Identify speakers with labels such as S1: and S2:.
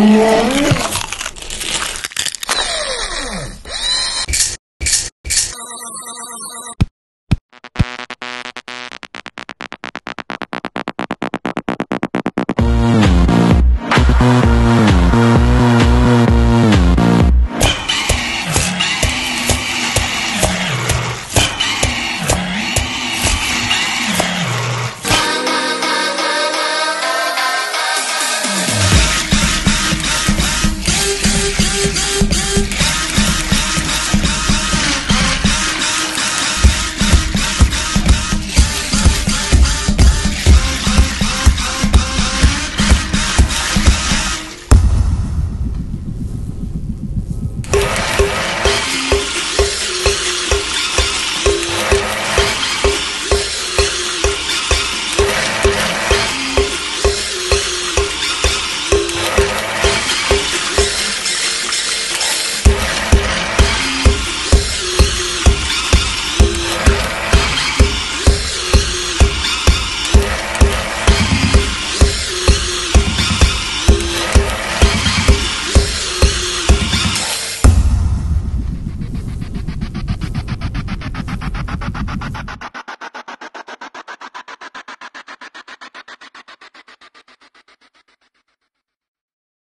S1: Yes.